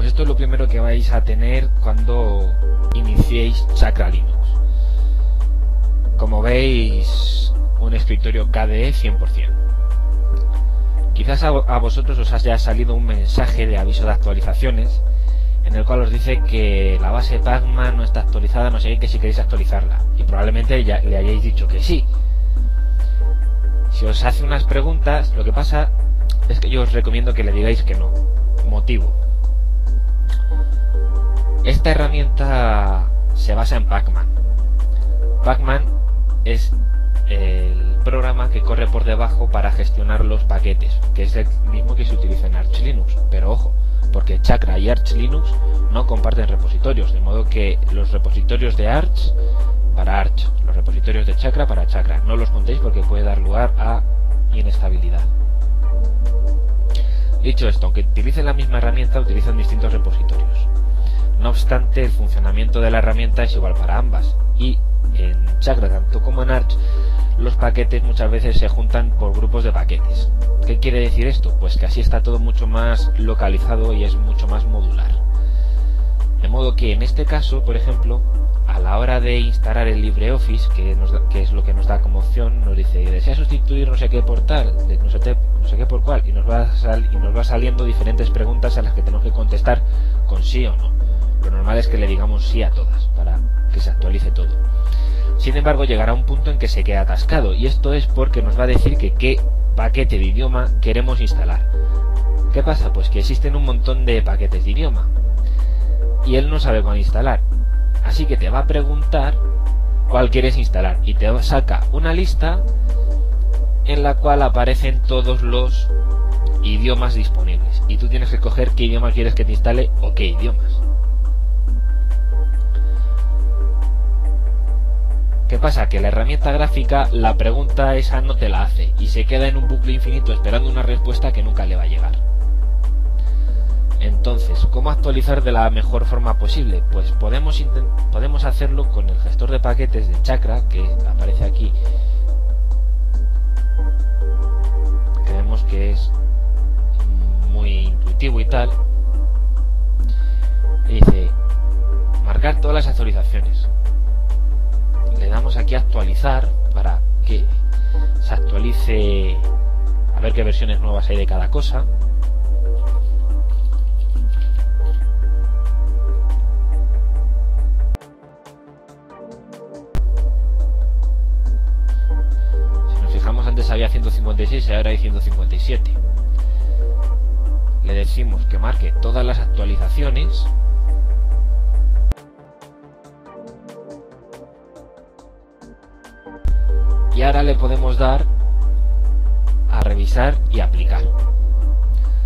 pues esto es lo primero que vais a tener cuando iniciéis Chakra Linux. Como veis, un escritorio KDE 100%. Quizás a, vosotros os haya salido un mensaje de aviso de actualizaciones en el cual os dice que la base Pacman no está actualizada, no sé qué, si queréis actualizarla. Y probablemente ya le hayáis dicho que sí. Si os hace unas preguntas, lo que pasa es que yo os recomiendo que le digáis que no. Motivo. Esta herramienta se basa en Pacman. Pacman es el programa que corre por debajo para gestionar los paquetes, que es el mismo que se utiliza en Arch Linux. Pero ojo, porque Chakra y Arch Linux no comparten repositorios, de modo que los repositorios de Arch para Arch, los repositorios de Chakra para Chakra. No los contéis porque puede dar lugar a inestabilidad. Dicho esto, aunque utilicen la misma herramienta, utilizan distintos repositorios. No obstante, el funcionamiento de la herramienta es igual para ambas y en Chakra, tanto como en Arch, los paquetes muchas veces se juntan por grupos de paquetes. ¿Qué quiere decir esto? Pues que así está todo mucho más localizado y es mucho más modular. De modo que en este caso, por ejemplo, a la hora de instalar el LibreOffice, que, es lo que nos da como opción, nos dice, desea sustituir no sé qué portal, no sé, no sé qué por cuál, y nos, va y nos va saliendo diferentes preguntas a las que tenemos que contestar con sí o no. Lo normal es que le digamos sí a todas, para que se actualice todo. Sin embargo, llegará un punto en que se queda atascado, y esto es porque nos va a decir que qué paquete de idioma queremos instalar. ¿Qué pasa? Pues que existen un montón de paquetes de idioma, y él no sabe cuál instalar. Así que te va a preguntar cuál quieres instalar, y te saca una lista en la cual aparecen todos los idiomas disponibles, y tú tienes que coger qué idioma quieres que te instale o qué idiomas. ¿Qué pasa? Que la herramienta gráfica la pregunta esa no te la hace y se queda en un bucle infinito esperando una respuesta que nunca le va a llegar. Entonces, ¿cómo actualizar de la mejor forma posible? Pues podemos, podemos hacerlo con el gestor de paquetes de Chakra que aparece aquí. Creemos que es muy intuitivo y tal. Y dice, marcar todas las actualizaciones damos aquí a actualizar para que se actualice a ver qué versiones nuevas hay de cada cosa. Si nos fijamos antes había 156 y ahora hay 157 le decimos que marque todas las actualizaciones y ahora le podemos dar a revisar y aplicar.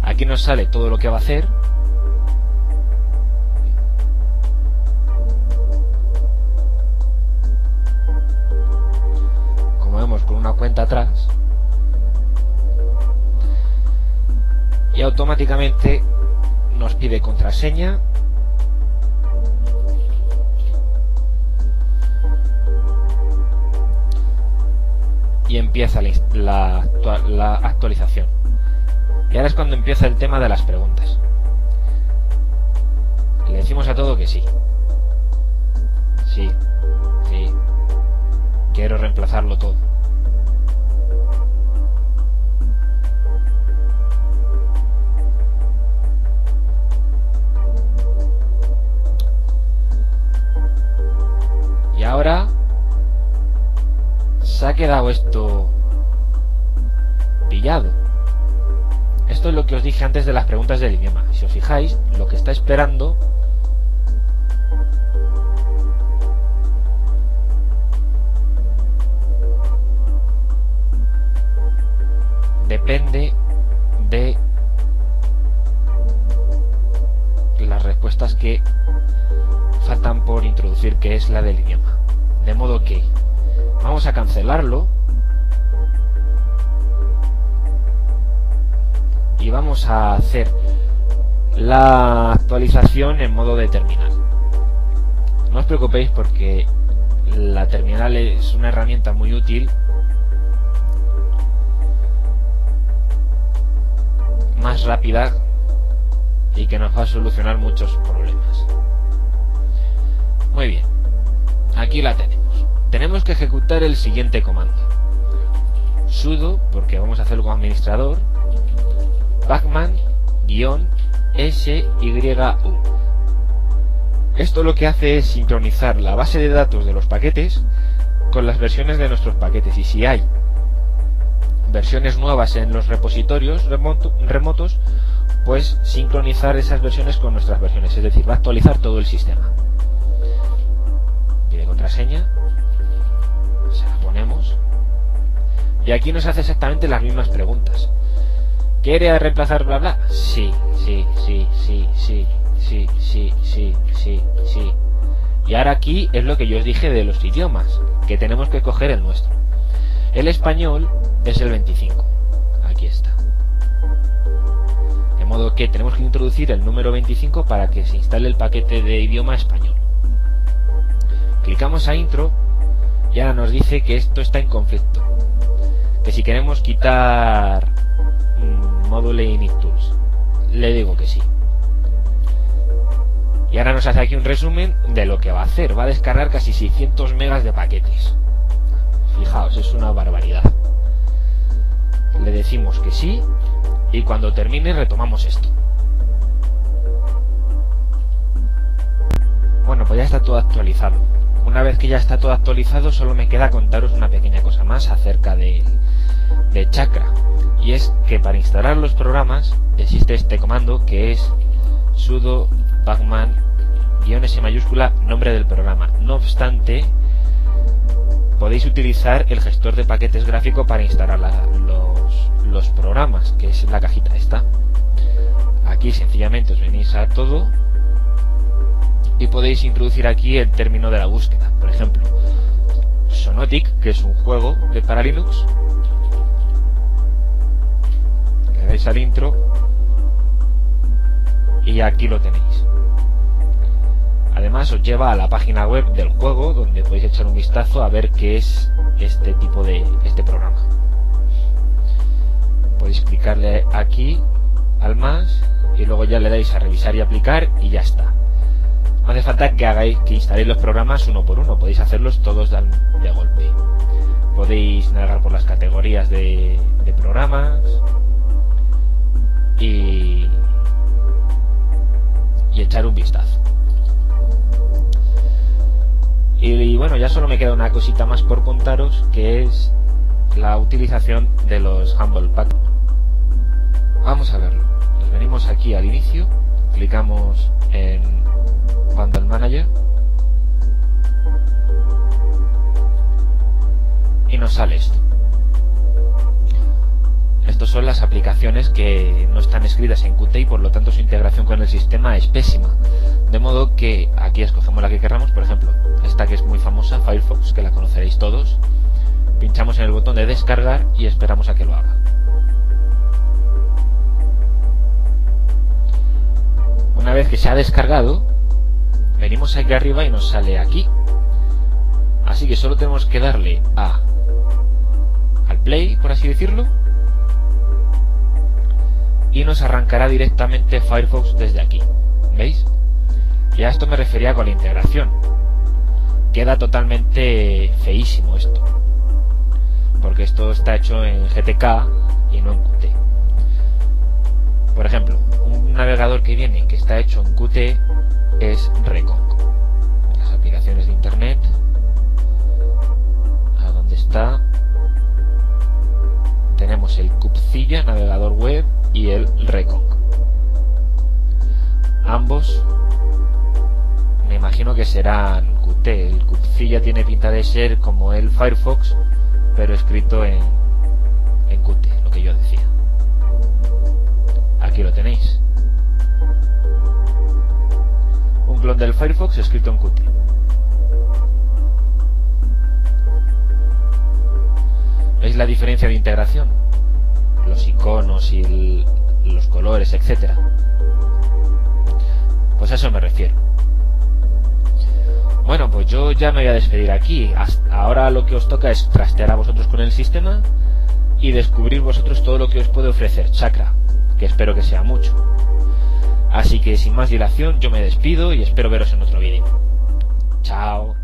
Aquí nos sale todo lo que va a hacer. Como vemos con una cuenta atrás. Y automáticamente nos pide contraseña y empieza la, actualización. Y ahora es cuando empieza el tema de las preguntas. Le decimos a todo que sí. Sí, sí. Quiero reemplazarlo todo. Y ahora se ha quedado esto pillado. Esto es lo que os dije antes de las preguntas del idioma. Si os fijáis, lo que está esperando depende de las respuestas que faltan por introducir, que es la del idioma. De modo que Vamos a cancelarlo. Y vamos a hacer la actualización en modo de terminal. No os preocupéis porque la terminal es una herramienta muy útil más rápida y que nos va a solucionar muchos problemas. Muy bien, aquí la tenemos. Tenemos que ejecutar el siguiente comando. sudo, porque vamos a hacerlo como administrador, pacman-syu. Esto lo que hace es sincronizar la base de datos de los paquetes con las versiones de nuestros paquetes y si hay versiones nuevas en los repositorios remotos, pues sincronizar esas versiones con nuestras versiones, es decir, va a actualizar todo el sistema. Pide contraseña, y aquí nos hace exactamente las mismas preguntas. ¿Quiere reemplazar bla bla? Sí, sí, sí, sí, sí, sí, sí, sí, sí, sí. Y ahora aquí es lo que yo os dije de los idiomas, que tenemos que coger el nuestro. El español es el 25. Aquí está. De modo que tenemos que introducir el número 25 para que se instale el paquete de idioma español. Clicamos a intro y ahora nos dice que esto está en conflicto. Que si queremos quitar módulo init tools. Le digo que sí. Y ahora nos hace aquí un resumen de lo que va a hacer. Va a descargar casi 600 megas de paquetes. Fijaos, es una barbaridad. Le decimos que sí y cuando termine retomamos esto. Bueno, pues ya está todo actualizado. Una vez que ya está todo actualizado, solo me queda contaros una pequeña cosa más acerca de, de Chakra. Y es que para instalar los programas existe este comando que es sudo pacman s mayúscula nombre del programa. No obstante, podéis utilizar el gestor de paquetes gráfico para instalar los, los programas, que es la cajita esta. Aquí sencillamente os venís a todo y podéis introducir aquí el término de la búsqueda. Por ejemplo, Sonotic, que es un juego de para Linux, le dais al intro y aquí lo tenéis. Además os lleva a la página web del juego donde podéis echar un vistazo a ver qué es este tipo de este programa. Podéis clicarle aquí al más y luego ya le dais a revisar y aplicar y ya está. No hace falta que hagáis que instaléis los programas uno por uno, podéis hacerlos todos de, golpe. Podéis navegar por las categorías de, programas y, y echar un vistazo. Y, bueno, ya solo me queda una cosita más por contaros, que es la utilización de los Humble Pack. Vamos a verlo. Nos venimos aquí al inicio, clicamos en Bundle Manager y nos sale esto. Estas son las aplicaciones que no están escritas en Qt y por lo tanto su integración con el sistema es pésima. De modo que aquí escogemos la que queramos, por ejemplo, esta que es muy famosa, Firefox, que la conoceréis todos. Pinchamos en el botón de descargar y esperamos a que lo haga. Una vez que se ha descargado, venimos aquí arriba y nos sale aquí. Así que solo tenemos que darle a al play, por así decirlo, y nos arrancará directamente Firefox desde aquí. ¿Veis? Y a esto me refería con la integración. Queda totalmente feísimo esto. Porque esto está hecho en GTK y no en Qt. Por ejemplo, un navegador que viene que está hecho en Qt es Recon. Las aplicaciones de internet. A dónde está. Tenemos el Cupcilla, navegador web, y el Recon. Ambos me imagino que serán Qt. El Qt tiene pinta de ser como el Firefox, pero escrito en, en Qt, lo que yo decía. Aquí lo tenéis. Del Firefox escrito en Qt. ¿Veis la diferencia de integración? Los iconos y los colores, etcétera. Pues a eso me refiero. Bueno, pues yo ya me voy a despedir aquí. ahora lo que os toca es trastear a vosotros con el sistema y descubrir vosotros todo lo que os puede ofrecer Chakra, que espero que sea mucho. Así que sin más dilación yo me despido y espero veros en otro vídeo. Chao.